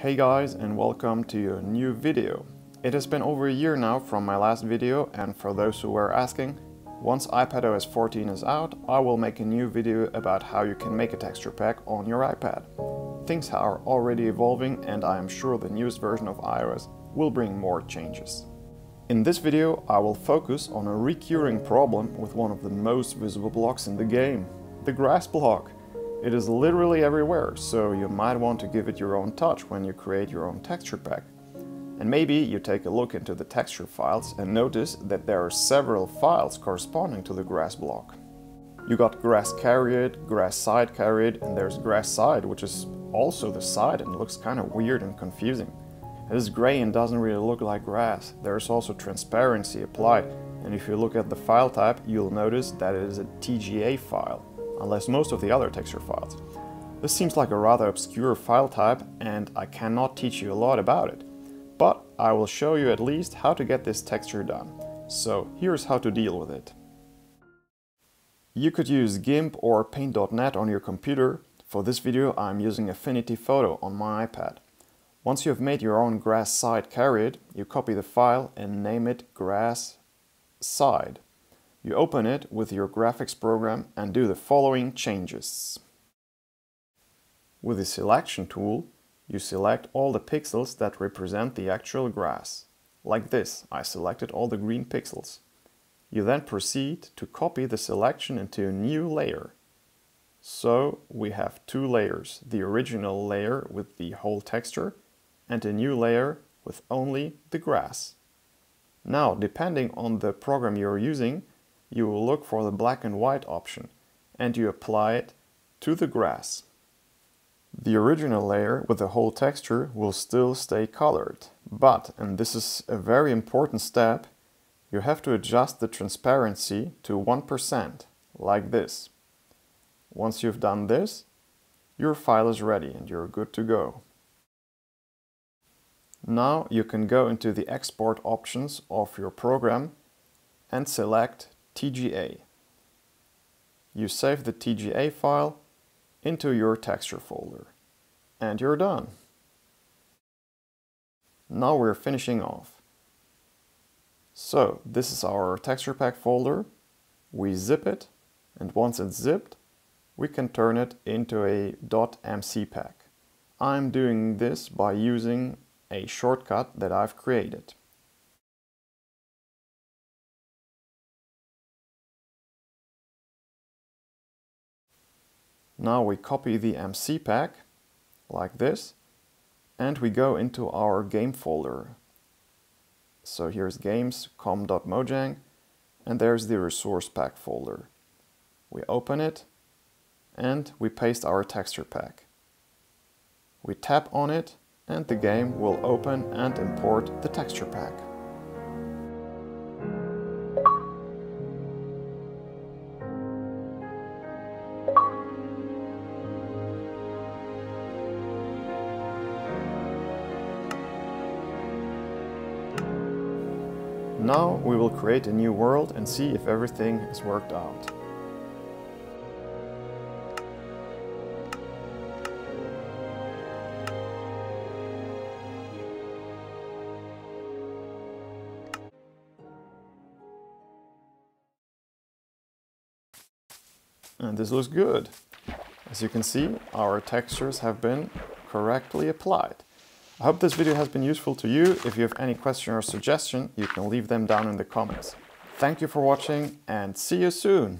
Hey guys and welcome to a new video. It has been over a year now from my last video and for those who were asking, once iPadOS 14 is out, I will make a new video about how you can make a texture pack on your iPad. Things are already evolving and I am sure the newest version of iOS will bring more changes. In this video I will focus on a recurring problem with one of the most visible blocks in the game, the grass block. It is literally everywhere, so you might want to give it your own touch when you create your own texture pack. And maybe you take a look into the texture files and notice that there are several files corresponding to the grass block. You got grass carried, grass side carried, and there's grass side, which is also the side and looks kind of weird and confusing. It is gray and doesn't really look like grass. There's also transparency applied, and if you look at the file type, you'll notice that it is a TGA file unless most of the other texture files. This seems like a rather obscure file type and I cannot teach you a lot about it, but I will show you at least how to get this texture done. So here's how to deal with it. You could use GIMP or Paint.net on your computer. For this video I'm using Affinity Photo on my iPad. Once you have made your own grass side carried, you copy the file and name it grass side. You open it with your graphics program and do the following changes. With the selection tool, you select all the pixels that represent the actual grass. Like this, I selected all the green pixels. You then proceed to copy the selection into a new layer. So we have two layers, the original layer with the whole texture and a new layer with only the grass. Now, depending on the program you're using, you will look for the black and white option and you apply it to the grass. The original layer with the whole texture will still stay colored, but, and this is a very important step, you have to adjust the transparency to 1%, like this. Once you've done this, your file is ready and you're good to go. Now you can go into the export options of your program and select TGA. You save the TGA file into your texture folder and you're done. Now we're finishing off. So this is our texture pack folder. We zip it and once it's zipped, we can turn it into a .mc pack. I'm doing this by using a shortcut that I've created. Now we copy the MC pack like this and we go into our game folder. So here's games com.mojang and there's the resource pack folder. We open it and we paste our texture pack. We tap on it and the game will open and import the texture pack. Now we will create a new world and see if everything is worked out. And this looks good. As you can see, our textures have been correctly applied. I hope this video has been useful to you. If you have any question or suggestion, you can leave them down in the comments. Thank you for watching and see you soon!